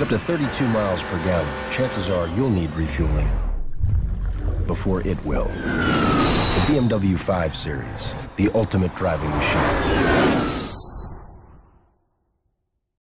At up to 32 miles per gallon, chances are you'll need refueling before it will. The BMW 5 Series, the ultimate driving machine.